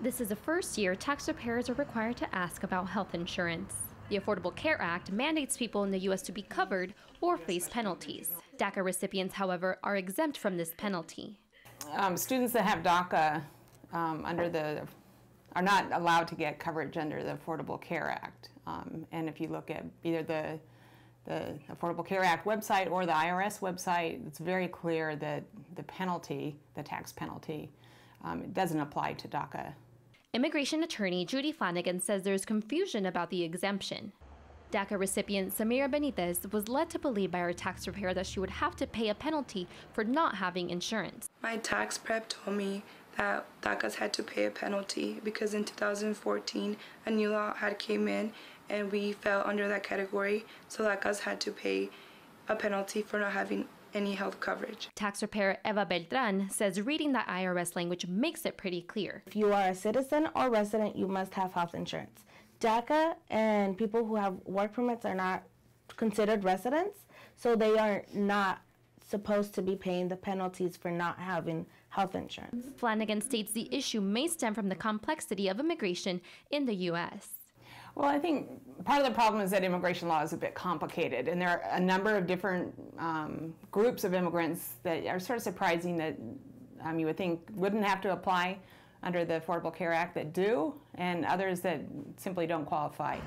This is the first year tax preparers are required to ask about health insurance. The Affordable Care Act mandates people in the U.S. to be covered or face penalties. DACA recipients, however, are exempt from this penalty. Um, students that have DACA um, under the are not allowed to get coverage under the Affordable Care Act. Um, and if you look at either the the Affordable Care Act website or the IRS website, it's very clear that the penalty, the tax penalty, um, it doesn't apply to DACA. Immigration attorney Judy Flanagan says there's confusion about the exemption. DACA recipient Samira Benitez was led to believe by her tax preparer that she would have to pay a penalty for not having insurance. My tax prep told me that DACAs had to pay a penalty because in 2014 a new law had came in and we fell under that category, so DACAs had to pay a penalty for not having any health coverage. Tax preparer Eva Beltran says reading that IRS language makes it pretty clear. If you are a citizen or resident, you must have health insurance. DACA and people who have work permits are not considered residents, so they are not supposed to be paying the penalties for not having health insurance. Flanagan states the issue may stem from the complexity of immigration in the U.S. Well, I think part of the problem is that immigration law is a bit complicated, and there are a number of different um, groups of immigrants that are sort of surprising that um, you would think wouldn't have to apply under the Affordable Care Act that do, and others that simply don't qualify.